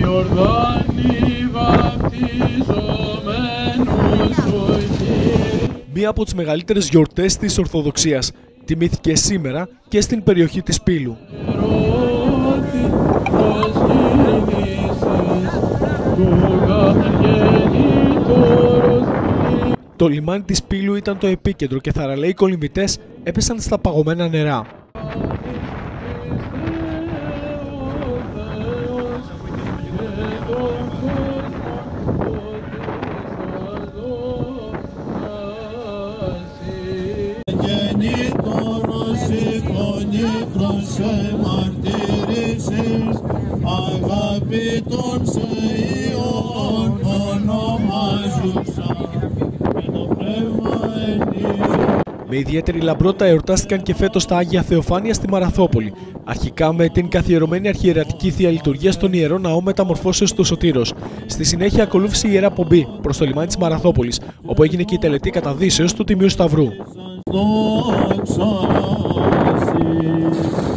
Ιορδάνη βαπτιζομένος ο Κύριος. Μία από τις μεγαλύτερες γιορτές της Ορθοδοξίας τιμήθηκε σήμερα και στην περιοχή της Πύλου. Ρώτη προσγίνησης του γαγεννήτωρος Το λιμάνι της Πύλου ήταν το επίκεντρο και θαραλέοι κολυμβητές έπεσαν στα παγωμένα νερά. Σηκώνει προς εμαρτυρήσεις αγαπητόν σε Υιόν ονομάζουσα με το πνεύμα ενήλου. Με ιδιαίτερη λαμπρότητα εορτάστηκαν και φέτος τα Άγια Θεοφάνεια στη Μαραθόπολη. Αρχικά με την καθιερωμένη αρχιερατική θεία λειτουργία στον ιερό ναό Μεταμορφώσεως του Σωτήρος. Στη συνέχεια ακολούθησε η ιερά πομπή προς το λιμάνι της Μαραθόπολης, όπου έγινε και η τελετή καταδύσεως του Τιμίου Σταυρού. Bye.